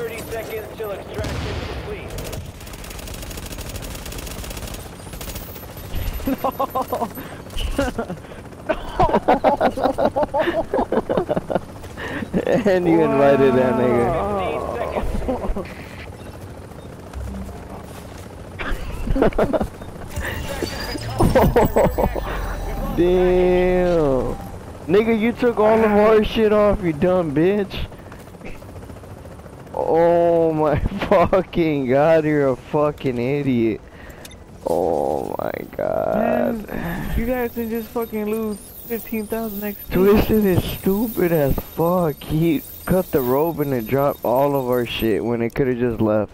30 seconds till extraction complete. and you invited that nigga. 15. Damn. Nigga, you took all the our shit off, you dumb bitch. Oh my fucking god, you're a fucking idiot. Oh my god. Man, you guys can just fucking lose 15,000 XP. Twisted is stupid as fuck. He cut the rope and it dropped all of our shit when it could have just left.